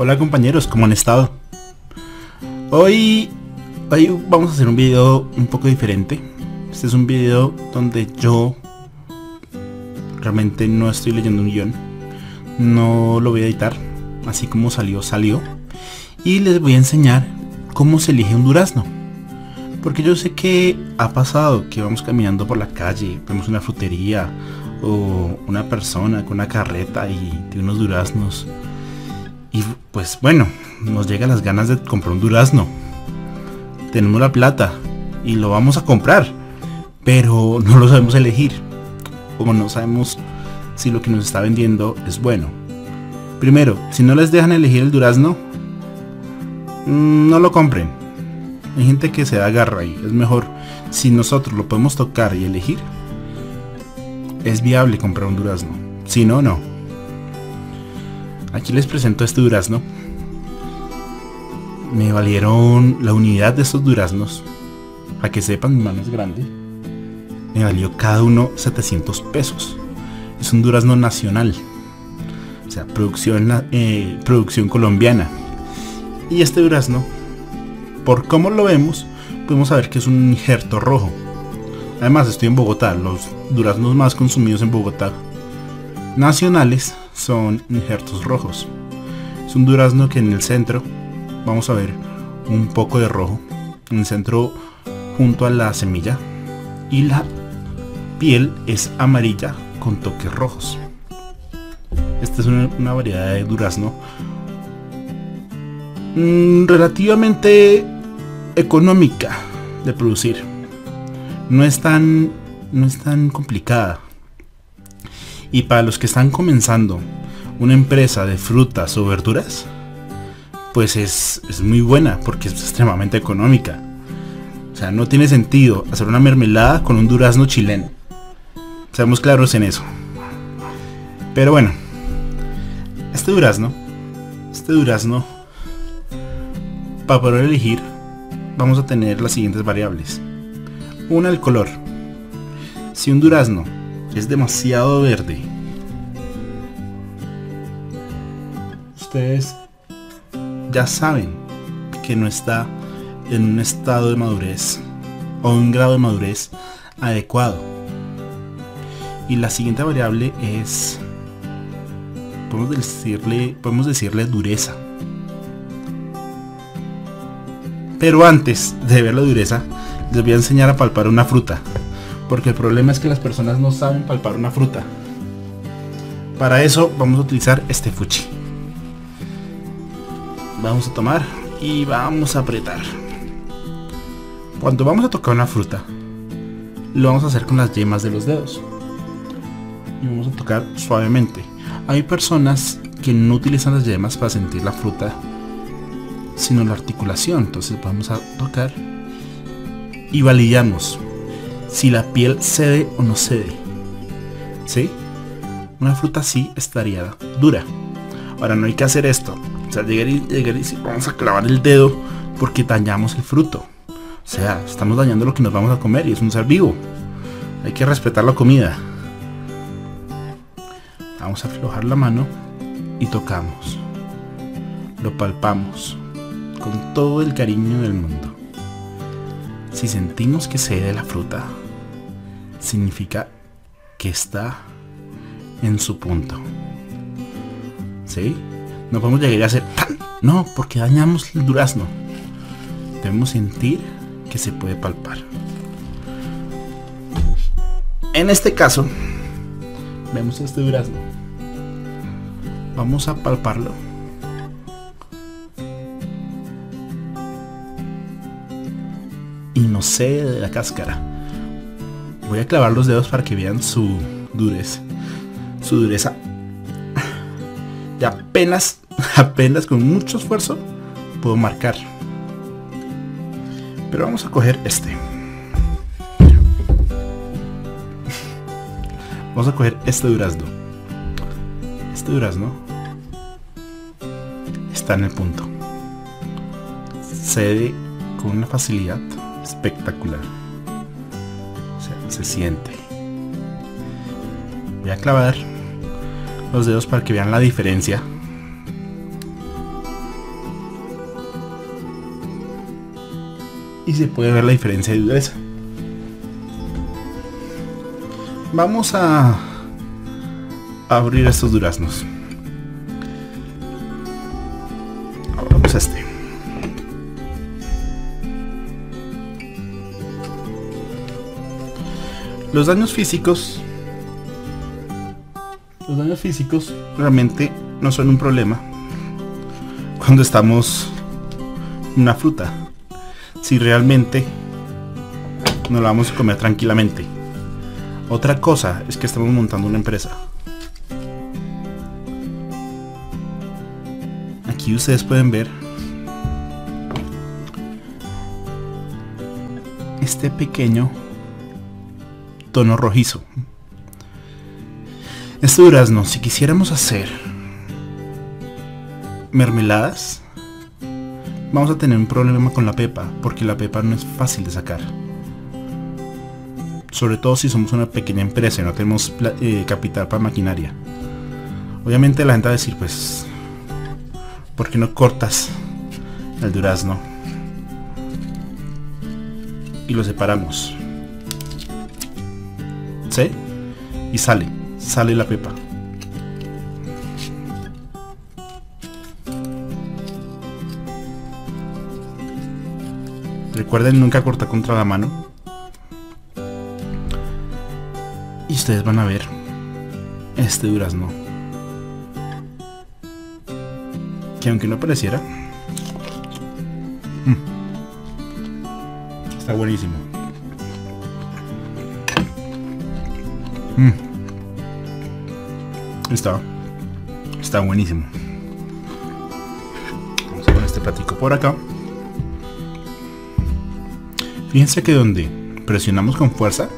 Hola compañeros, ¿cómo han estado? Hoy, hoy vamos a hacer un video un poco diferente. Este es un video donde yo realmente no estoy leyendo un guion. No lo voy a editar. Así como salió, salió. Y les voy a enseñar cómo se elige un durazno. Porque yo sé que ha pasado que vamos caminando por la calle, vemos una frutería o una persona con una carreta y tiene unos duraznos y pues bueno, nos llegan las ganas de comprar un durazno. Tenemos la plata y lo vamos a comprar. Pero no lo sabemos elegir. Como no sabemos si lo que nos está vendiendo es bueno. Primero, si no les dejan elegir el durazno, mm, no lo compren. Hay gente que se agarra y es mejor si nosotros lo podemos tocar y elegir. Es viable comprar un durazno. Si no, no. Aquí les presento este durazno. Me valieron la unidad de estos duraznos. A que sepan, mi mano es grande. Me valió cada uno 700 pesos. Es un durazno nacional. O sea, producción, eh, producción colombiana. Y este durazno, por cómo lo vemos, podemos saber que es un injerto rojo. Además, estoy en Bogotá. Los duraznos más consumidos en Bogotá nacionales son injertos rojos. Es un durazno que en el centro vamos a ver un poco de rojo. En el centro junto a la semilla. Y la piel es amarilla con toques rojos. Esta es una, variedad de durazno mm, relativamente económica de producir. No es tan, no es tan complicada. Y para los que están comenzando una empresa de frutas o verduras, pues es, muy buena porque es extremadamente económica. O sea, no tiene sentido hacer una mermelada con un durazno chileno. Seamos claros en eso. Pero bueno, este durazno, este durazno, para poder elegir, vamos a tener las siguientes variables. Una, el color. Si un durazno es demasiado verde. Ustedes ya saben que no está en un estado de madurez o un grado de madurez adecuado. Y la siguiente variable es podemos decirle podemos decirle dureza. Pero antes de ver la dureza, les voy a enseñar a palpar una fruta. Porque el problema es que las personas no saben palpar una fruta. Para eso vamos a utilizar este fuchi. Vamos a tomar y vamos a apretar. Cuando vamos a tocar una fruta, lo vamos a hacer con las yemas de los dedos. Y vamos a tocar suavemente. Hay personas que no utilizan las yemas para sentir la fruta, sino la articulación. Entonces vamos a tocar y validamos si la piel cede o no cede. ¿Sí? Una fruta así estaría dura. Ahora no hay que hacer esto. O sea, llegar y, llegar y vamos a clavar el dedo porque dañamos el fruto. O sea, estamos dañando lo que nos vamos a comer y es un ser vivo. Hay que respetar la comida. Vamos a aflojar la mano y tocamos. Lo palpamos con todo el cariño del mundo. Si sentimos que cede la fruta, significa que está en su punto. ¿Sí? No podemos llegar a hacer tan. No, porque dañamos el durazno. Debemos sentir que se puede palpar. En este caso, vemos este durazno. Vamos a palparlo. Y no sé de la cáscara. Voy a clavar los dedos para que vean su dureza. Su dureza. Y apenas, apenas con mucho esfuerzo puedo marcar. Pero vamos a coger este. Vamos a coger este durazno. Este durazno está en el punto. Cede con una facilidad espectacular. Se siente. Voy a clavar los dedos para que vean la diferencia. Y se puede ver la diferencia de dureza. Vamos a abrir estos duraznos. Ahora vamos a este. Los daños físicos los daños físicos realmente no son un problema cuando estamos en una fruta. Si realmente no la vamos a comer tranquilamente. Otra cosa es que estamos montando una empresa. Aquí ustedes pueden ver este pequeño tono rojizo. Este durazno, si quisiéramos hacer mermeladas, vamos a tener un problema con la pepa, porque la pepa no es fácil de sacar. Sobre todo si somos una pequeña empresa y no tenemos eh, capital para maquinaria. Obviamente la gente va a decir, pues, ¿por qué no cortas el durazno? Y lo separamos. Y sale sale la pepa. Recuerden nunca cortar contra la mano. Y ustedes van a ver este durazno. Que aunque no pareciera, mm, está buenísimo. Mm. Está, está buenísimo. Vamos a poner este platico por acá. Fíjense que donde presionamos con fuerza,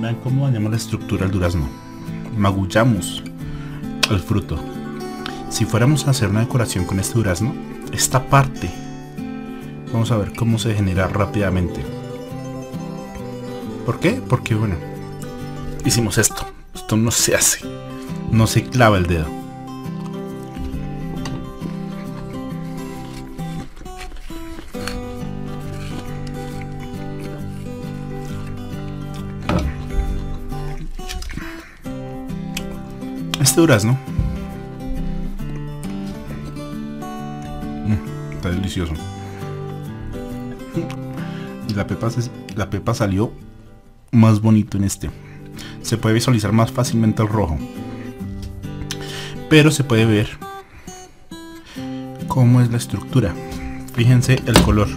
vean cómo dañamos la estructura del durazno. Magullamos el fruto. Si fuéramos a hacer una decoración con este durazno, esta parte, vamos a ver cómo se genera rápidamente. ¿Por qué? Porque bueno, hicimos esto. Esto no se hace. No se clava el dedo. Este durazno mm, está delicioso. Y la pepa, la pepa salió más bonito en este se puede visualizar más fácilmente el rojo. Pero se puede ver cómo es la estructura. Fíjense el color.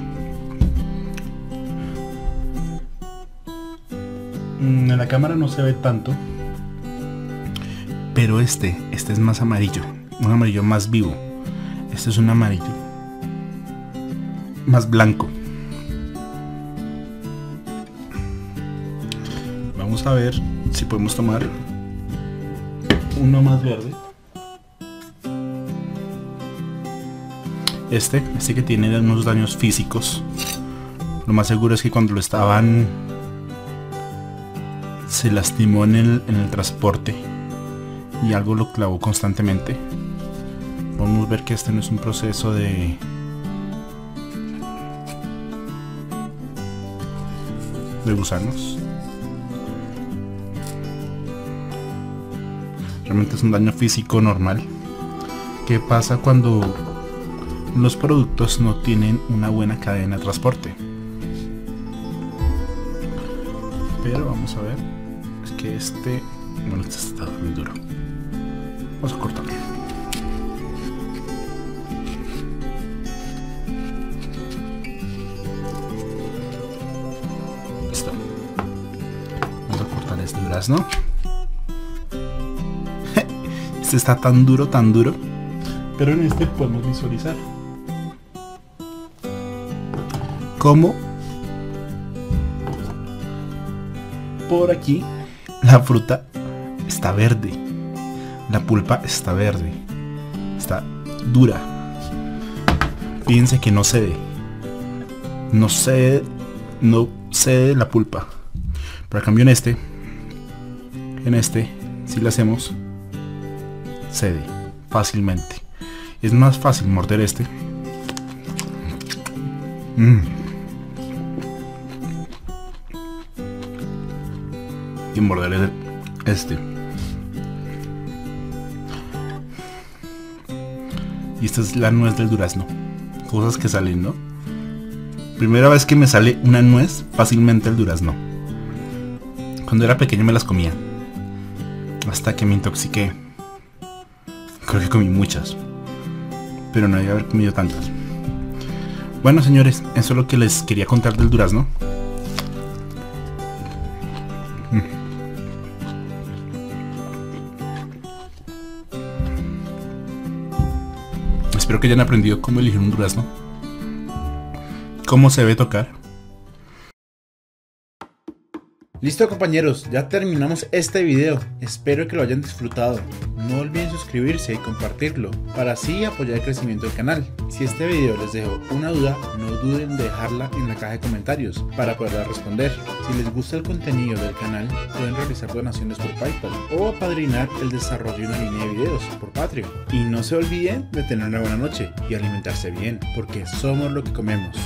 Mm, en la cámara no se ve tanto. Pero este, este es más amarillo. Un amarillo más vivo. Este es un amarillo más blanco. Vamos a ver si podemos tomar uno más verde. Este, este que tiene unos daños físicos. Lo más seguro es que cuando lo estaban se lastimó en el, en el transporte y algo lo clavó constantemente. Podemos ver que este no es un proceso de de gusanos. Realmente es un daño físico normal. ¿Qué pasa cuando los productos no tienen una buena cadena de transporte? Pero vamos a ver. Es que este... Bueno, este está muy duro. Vamos a cortarlo. Listo. Vamos a cortar este durazno. Está tan duro, tan duro. Pero en este podemos visualizar cómo por aquí la fruta está verde. La pulpa está verde. Está dura. Fíjense que no cede. No cede. No cede la pulpa. Pero a cambio en este. En este. Si lo hacemos cede fácilmente. Es más fácil morder este. Mm. Y morder este. Y esta es la nuez del durazno. Cosas que salen, ¿no? Primera vez que me sale una nuez, fácilmente el durazno. Cuando era pequeño me las comía. Hasta que me intoxiqué. Creo que comí muchas. Pero no debía haber comido tantas. Bueno, señores, eso es lo que les quería contar del durazno. Espero que hayan aprendido cómo elegir un durazno. Cómo se debe tocar. Listo compañeros, ya terminamos este video. Espero que lo hayan disfrutado. No olviden suscribirse y compartirlo para así apoyar el crecimiento del canal. Si este video les dejó una duda, no duden en dejarla en la caja de comentarios para poderla responder. Si les gusta el contenido del canal, pueden realizar donaciones por PayPal o apadrinar el desarrollo de una línea de videos por Patreon. Y no se olviden de tener una buena noche y alimentarse bien, porque somos lo que comemos.